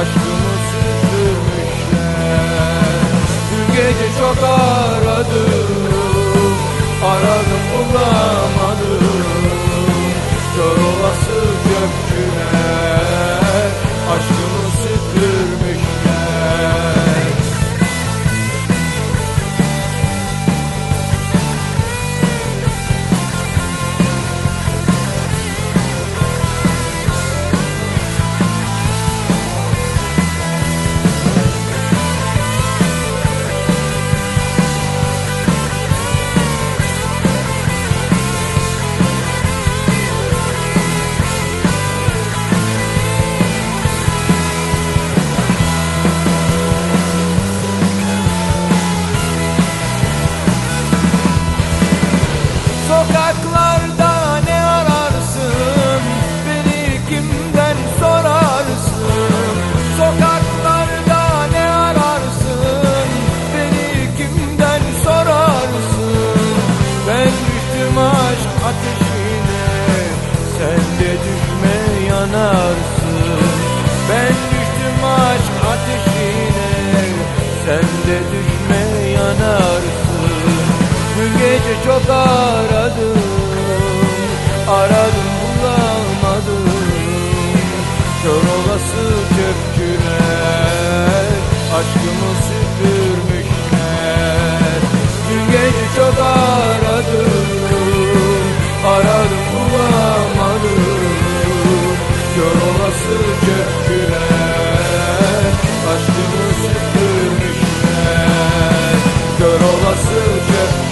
Aşkımı sürdürmüşler. Dün gece çok aradım. Aradım bulamadım Sokaklarda ne ararsın? Beni kimden sorarsın? Sokaklarda ne ararsın? Beni kimden sorarsın? Ben düştüm aşk ateşine Sen de düşme yanarsın. Ben düştüm aşk ateşine Sen de düşme aradım Aradım bulamadım. Kör olası köpküler Aşkımı süpürmüşler. Dün gece çok aradım Aradım bulamadım. Kör olası köpküler Aşkımı süpürmüşler. Kör olası köpküler